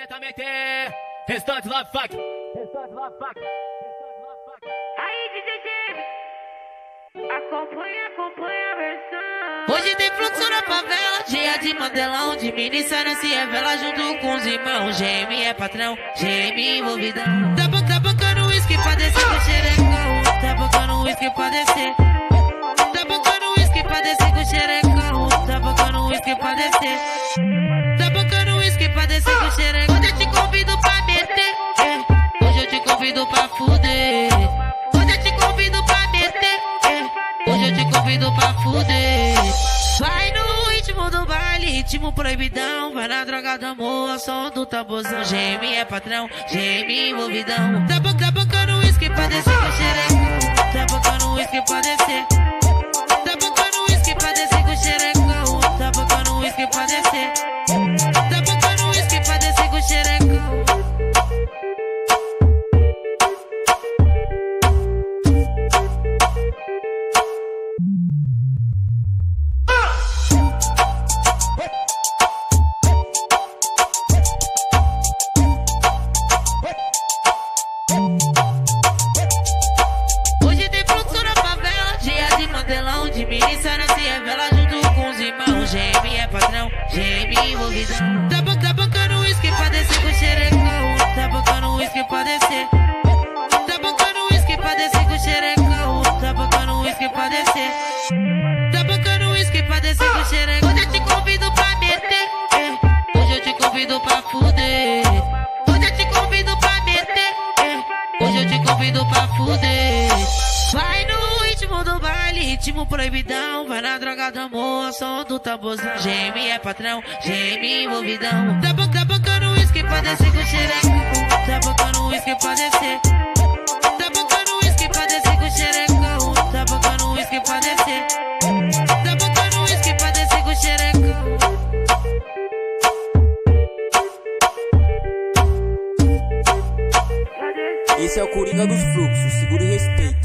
diretamente. Restante love fuck. Restante love fuck. Aí, DJ acompanha, acompanha a versão. Hoje tem fluxo na favela, dia de mandelão, de mini série se revela junto com os irmãos. GM é patrão, GM envolvidão. Tá, ban tá bancando uísque pra descer com xerecão. Tá bancando uísque pra descer. Tá bancando uísque pra descer com xerecão. Tá bancando uísque pra descer. Convido pra fuder. Hoje eu te convido pra meter. é. Hoje eu te convido pra fuder. Vai no ritmo do baile, ritmo proibidão. Vai na droga do amor, som do tamborzão. GM é patrão, GM envolvidão. Tá, ban tá bancando uísque pra descer com xerecão. Tá bancando uísque pra descer. Tá bancando uísque pra descer com xerecão. Tá bancando uísque pra descer. Patrão, GM envolvidão. Tá, ban tá bancando uísque pra descer com xerecão. Tá bancando uísque pra descer. Tá bancando uísque pra descer com xerecão. Tá bancando uísque pra descer. Tá bancando uísque pra descer com xerecão. Ritmo proibidão. Vai na droga do amor, som do tamborzão. GM é patrão, GM envolvidão. Tá, ban tá bancando uísque pra descer com xerecão. Tá bancando uísque pra descer. Tá bancando uísque pra descer com xerecão. Tá bancando uísque pra descer. Tá bancando uísque pra descer com xerecão. Esse é o Coringa dos Fluxos, segura e respeita.